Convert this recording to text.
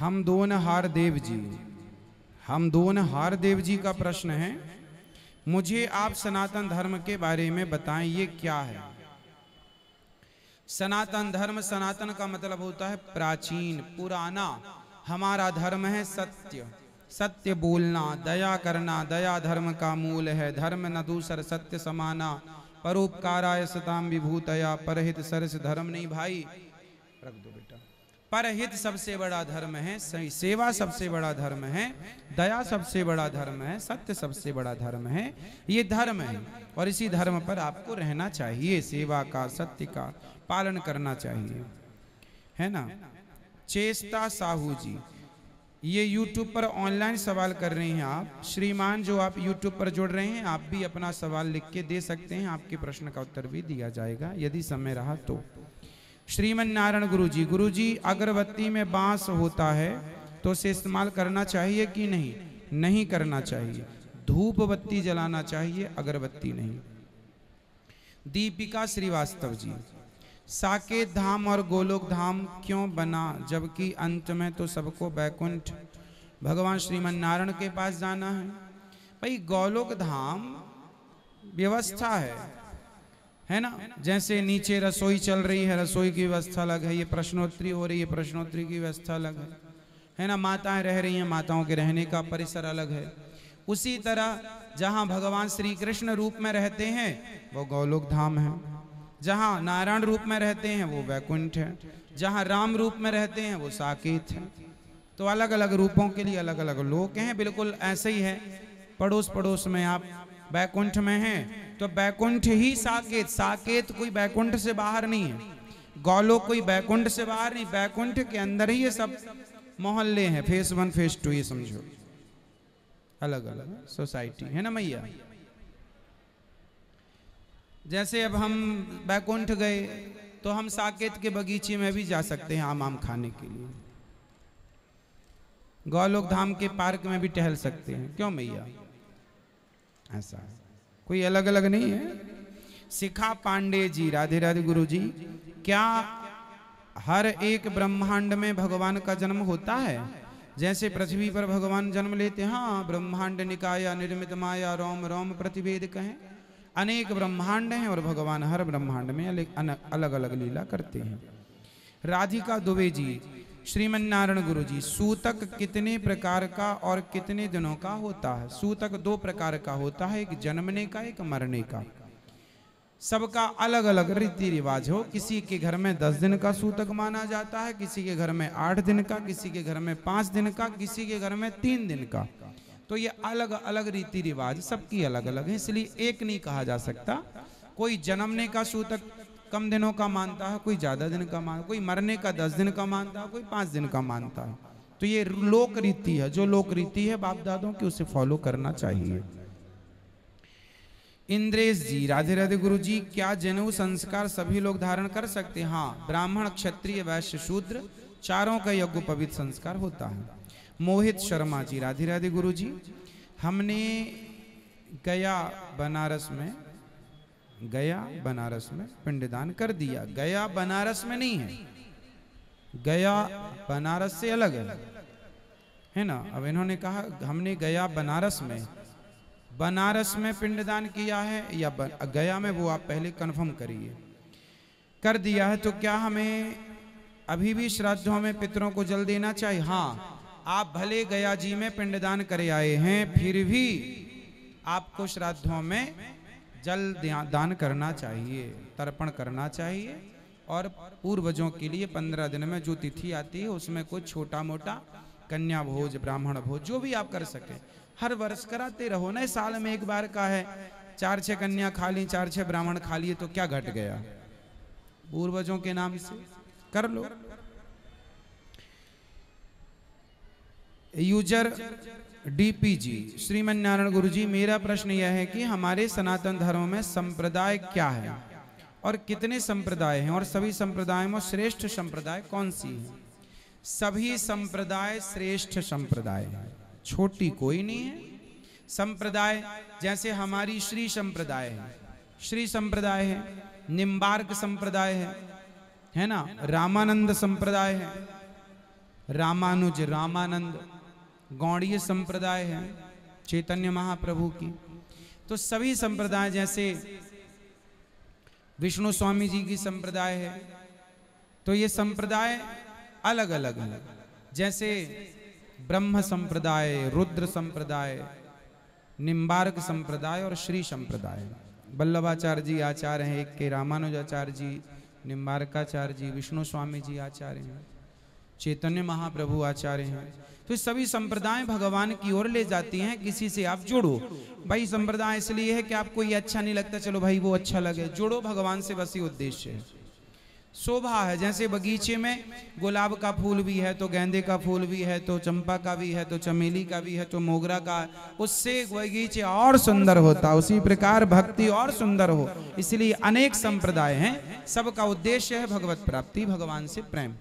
हम दोन हार देव जी। हम दोन हार देव जी का प्रश्न है। मुझे आप सनातन धर्म के बारे में बताएँ, ये क्या है? सनातन धर्म, सनातन का मतलब होता है प्राचीन, पुराना। हमारा धर्म है सत्य। सत्य बोलना, दया करना, दया धर्म का मूल है। धर्म न दूसर सत्य समाना। परोपकाराय सताम विभूतया, परहित सरस धर्म नहीं भाई। रख दो बेटा। परहित सबसे बड़ा धर्म है, सही सेवा सबसे बड़ा धर्म है, दया सबसे बड़ा धर्म है, सत्य सबसे बड़ा धर्म है, ये धर्म है। और इसी धर्म पर आपको रहना चाहिए, सेवा का, सत्य का पालन करना चाहिए। है ना? चेष्टा साहू जी, ये YouTube पर ऑनलाइन सवाल कर रहे हैं आप। श्रीमान जो आप YouTube पर जुड़ रहे हैं, आप भी अपना सवाल लिख के दे सकते हैं। आपके प्रश्न का उत्तर भी दिया जाएगा। यदि समय रहा तो। श्रीमन नारायण गुरु जी गुरु जी अगरबत्ती में बाँस होता है तो उसे इस्तेमाल करना चाहिए कि नहीं? नहीं करना चाहिए। धूप बत्ती जलाना चाहिए, अगरबत्ती नहीं। दीपिका श्रीवास्तव जी, साकेत धाम और गोलोक धाम क्यों बना? जबकि अंत में तो सबको बैकुंठ। भगवान श्रीमन नारायण के पास जाना है। भाई, गोलोक धाम व्यवस्था है। है ना? जैसे नीचे रसोई चल रही है, रसोई की व्यवस्था अलग है, ये प्रश्नोत्तरी हो रही है प्रश्नोत्तरी की व्यवस्था अलग है। है ना? माताएँ रह रही हैं, माताओं के रहने का परिसर अलग है। उसी तरह जहाँ भगवान श्री कृष्ण रूप में रहते हैं, वो गौलोक धाम है। जहाँ नारायण रूप में रहते हैं, वो वैकुंठ है। जहाँ राम रूप में रहते हैं, वो साकेत है। तो अलग अलग रूपों के लिए अलग अलग लोक हैं, बिल्कुल ऐसे ही है। पड़ोस पड़ोस में आप वैकुंठ में हैं तो बैकुंठ ही साकेत साकेत कोई बैकुंठ से बाहर नहीं है। गौलोक कोई बैकुंठ से बाहर नहीं, बैकुंठ के अंदर ही ये सब मोहल्ले हैं। फेस वन फेस टू ये समझो। अलग अलग सोसाइटी है ना मैया? जैसे अब हम बैकुंठ गए तो हम साकेत के बगीचे में भी जा सकते हैं आम आम खाने के लिए। गौलोक धाम के पार्क में भी टहल सकते हैं। क्यों मैया? ऐसा है। कोई अलग अलग नहीं है। शिखा पांडे जी, राधे राधे गुरु जी क्या हर एक ब्रह्मांड में भगवान का जन्म होता है? जैसे पृथ्वी पर भगवान जन्म लेते हैं हाँ ब्रह्मांड निकाया, निर्मित माया, रोम रोम प्रतिवेद कहें। अनेक ब्रह्मांड हैं और भगवान हर ब्रह्मांड में अलग अलग लीला करते हैं। राधिका दुबे जी श्रीमन नारायण गुरु जी सूतक कितने प्रकार का और कितने दिनों का होता है? सूतक दो प्रकार का होता है, एक जन्मने का, एक मरने का। सबका अलग अलग रीति रिवाज हो। किसी के घर में दस दिन का सूतक माना जाता है, किसी के घर में आठ दिन का, किसी के घर में पाँच दिन का, किसी के घर में तीन दिन का। तो ये अलग अलग रीति रिवाज सबकी अलग अलग है, इसलिए एक नहीं कहा जा सकता। कोई जन्मने का सूतक कम दिनों का मानता है, कोई ज़्यादा दिन का मान कोई मरने का दस दिन का मानता है, कोई पाँच दिन का मानता है। तो ये लोक रीति है, जो लोक रीति है बाप दादों की उसे फॉलो करना चाहिए। इंद्रेश जी, राधे राधे गुरु जी क्या जनेऊ संस्कार सभी लोग धारण कर सकते हैं? हाँ ब्राह्मण, क्षत्रिय, वैश्य, शूद्र, चारों का यज्ञ पवित्र संस्कार होता है। मोहित शर्मा जी, राधे राधे गुरु जी हमने गया बनारस में गया बनारस में पिंडदान कर दिया। गया बनारस में नहीं है। गया बनारस से अलग है। है ना? अब इन्होंने कहा, हमने गया बनारस में। बनारस में पिंडदान किया है या गया में वो आप पहले कन्फर्म करिए। कर दिया है तो क्या हमें अभी भी श्राद्धों में पितरों को जल देना चाहिए? हाँ आप भले गया जी में पिंडदान करे आए हैं, फिर भी आपको श्राद्धों में जल दान करना चाहिए, तर्पण करना चाहिए, और पूर्वजों के लिए पंद्रह दिन में जो तिथि आती है, उसमें कुछ छोटा मोटा कन्या भोज, ब्राह्मण भोज, जो भी आप कर सके। हर वर्ष कराते रहो ना साल में एक बार का है। चार छह कन्या खा ली, चार छह ब्राह्मण खा लिए तो क्या घट गया? पूर्वजों के नाम से कर लो। User DPG. श्रीमन नारायण गुरु जी मेरा प्रश्न यह है कि हमारे सनातन धर्म में संप्रदाय क्या है? और कितने संप्रदाय हैं? और सभी संप्रदायों में श्रेष्ठ संप्रदाय कौन सी है? सभी संप्रदाय श्रेष्ठ संप्रदाय छोटी कोई नहीं है। संप्रदाय जैसे हमारी श्री संप्रदाय है। श्री संप्रदाय है, निम्बार्क संप्रदाय है है ना? रामानंद संप्रदाय है। रामानुज, रामानंद। गौड़ीय संप्रदाय है, चैतन्य महाप्रभु की। तो सभी संप्रदाय जैसे विष्णु स्वामी जी की संप्रदाय है तो ये संप्रदाय अलग अलग है। जैसे ब्रह्म संप्रदाय, रुद्र संप्रदाय, निम्बार्क संप्रदाय और श्री संप्रदाय। वल्लभाचार्य जी आचार्य हैं, एक के रामानुजाचार्य जी, निम्बारकाचार्य जी, विष्णु स्वामी जी आचार्य हैं। चैतन्य महाप्रभु आचार्य हैं। तो सभी संप्रदाय भगवान की ओर ले जाती हैं, किसी से आप जुड़ो। भाई, संप्रदाय इसलिए है कि आपको ये अच्छा नहीं लगता, चलो भाई, वो अच्छा लगे। जुड़ो भगवान से बस ये उद्देश्य है। शोभा है, जैसे बगीचे में गुलाब का फूल भी है तो गेंदे का फूल भी है तो चंपा का भी है तो चमेली का भी है तो मोगरा का। उससे बगीचे और सुंदर होता, उसी प्रकार भक्ति और सुंदर हो। इसलिए अनेक संप्रदाय हैं। सबका उद्देश्य है भगवत प्राप्ति, भगवान से प्रेम।